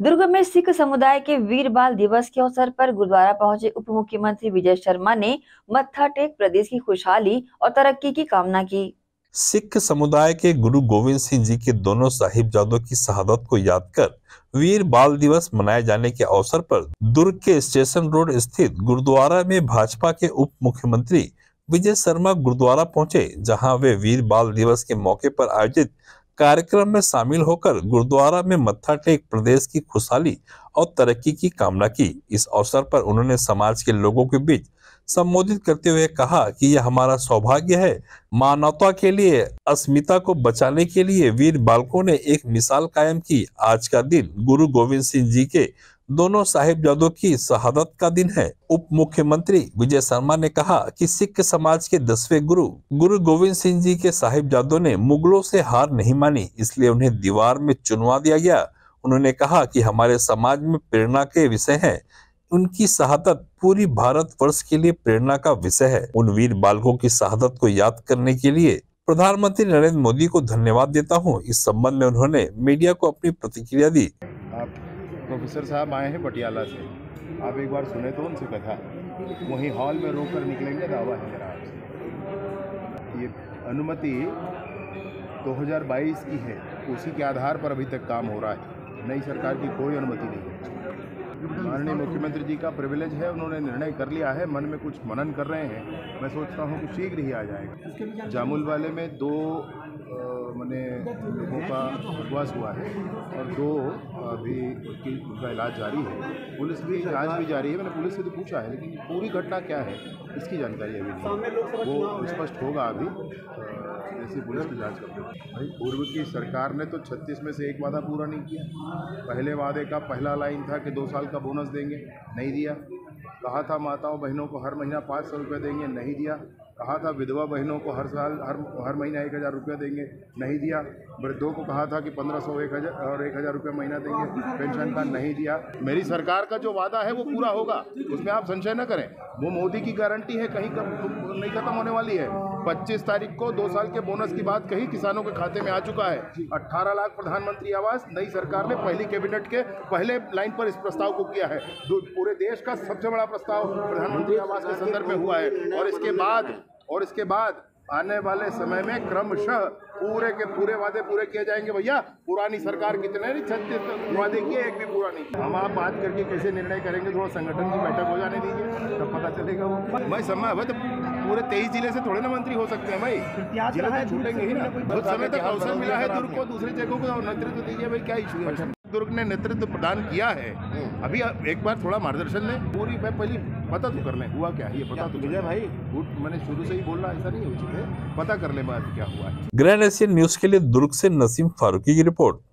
दुर्ग में सिख समुदाय के वीर बाल दिवस के अवसर पर गुरुद्वारा पहुँचे उप मुख्यमंत्री विजय शर्मा ने मत्था टेक प्रदेश की खुशहाली और तरक्की की कामना की। सिख समुदाय के गुरु गोविंद सिंह जी के दोनों साहिबजादों की शहादत को याद कर वीर बाल दिवस मनाए जाने के अवसर पर दुर्ग के स्टेशन रोड स्थित गुरुद्वारा में भाजपा के उप मुख्यमंत्री विजय शर्मा गुरुद्वारा पहुँचे, जहाँ वे वीर बाल दिवस के मौके पर आयोजित कार्यक्रम में शामिल होकर गुरुद्वारा में मत्था टेक प्रदेश की खुशहाली और तरक्की की कामना की। इस अवसर पर उन्होंने समाज के लोगों के बीच संबोधित करते हुए कहा कि यह हमारा सौभाग्य है। मानवता के लिए, अस्मिता को बचाने के लिए वीर बालकों ने एक मिसाल कायम की। आज का दिन गुरु गोविंद सिंह जी के दोनों साहिब साहिबजादों की शहादत का दिन है। उप मुख्यमंत्री विजय शर्मा ने कहा कि सिख समाज के दसवें गुरु गुरु गोविंद सिंह जी के साहिब साहिबजादों ने मुगलों से हार नहीं मानी, इसलिए उन्हें दीवार में चुनवा दिया गया। उन्होंने कहा कि हमारे समाज में प्रेरणा के विषय हैं। उनकी शहादत पूरी भारत वर्ष के लिए प्रेरणा का विषय है। उन वीर बालकों की शहादत को याद करने के लिए प्रधानमंत्री नरेंद्र मोदी को धन्यवाद देता हूँ। इस संबंध में उन्होंने मीडिया को अपनी प्रतिक्रिया दी। प्रोफेसर साहब आए हैं पटियाला से। आप एक बार सुने तो उनसे कथा। वहीं हॉल में रोक कर निकलेंगे, दावा है मेरा आपसे। ये अनुमति 2022 की है। उसी के आधार पर अभी तक काम हो रहा है। नई सरकार की कोई अनुमति नहीं है। माननीय मुख्यमंत्री जी का प्रिविलेज है, उन्होंने निर्णय कर लिया है। मन में कुछ मनन कर रहे हैं। मैं सोचता हूँ कि शीघ्र ही आ जाएगा। जामुल वाले में दो मैंने लोगों का बकवास हुआ है और दो अभी उनकी उनका इलाज जारी है। पुलिस भी जाँच भी जारी है। मैंने पुलिस से तो पूछा है लेकिन पूरी घटना क्या है इसकी जानकारी अभी नहीं। वो स्पष्ट होगा अभी। जैसे पुलिस की जाँच करते भाई पूर्व की सरकार ने तो 36 में से एक वादा पूरा नहीं किया। पहले वादे का पहला लाइन था कि दो साल का बोनस देंगे नहीं दिया। कहा था माताओं बहनों को हर महीना पाँच सौ रुपये देंगे नहीं दिया। कहा था विधवा बहनों को हर साल हर हर महीना एक हज़ार रुपया देंगे नहीं दिया। वृद्धों को कहा था कि पंद्रह सौ एक हज़ार और एक हज़ार रुपया महीना देंगे पेंशन का नहीं दिया। मेरी सरकार का जो वादा है वो पूरा होगा उसमें आप संशय न करें। वो मोदी की गारंटी है कहीं कम, नहीं खत्म होने वाली है। 25 तारीख को दो साल के बोनस की बात कही किसानों के खाते में आ चुका है। 18 लाख प्रधानमंत्री आवास नई सरकार ने पहली कैबिनेट के पहले लाइन पर इस प्रस्ताव को किया है। पूरे देश का सबसे बड़ा प्रस्ताव प्रधानमंत्री आवास के संदर्भ में हुआ है। और इसके बाद, और इसके बाद आने वाले समय में क्रमशः पूरे के पूरे वादे पूरे किए जाएँगे। भैया, पुरानी सरकार कितने नहीं छत्तीस वादे किए, एक भी पूरा नहीं। हम आप बात करके कैसे निर्णय करेंगे? थोड़ा संगठन की बैठक हो जाने दीजिए, तब पता चलेगा। वो मैं समय तो पूरे तेईस ज़िले से थोड़े ना मंत्री हो सकते हैं भाई। जिला तो छूटेंगे ही ना। बहुत समय तक अवसर मिला है दुर्ग को दूसरी जगहों को नेतृत्व दीजिए भाई क्या इशू है? दुर्ग ने नेतृत्व प्रदान किया है। अभी एक बार थोड़ा मार्गदर्शन लें। पूरी मैं पहली पता तो कर लें हुआ क्या है ये पता तो विजय भाई? मैंने शुरू से ही बोल बोलना ऐसा नहीं उचित है। पता कर ले बात क्या हुआ है। ग्रैंड एशियन न्यूज़ के लिए दुर्ग से नसीम फारूकी की रिपोर्ट।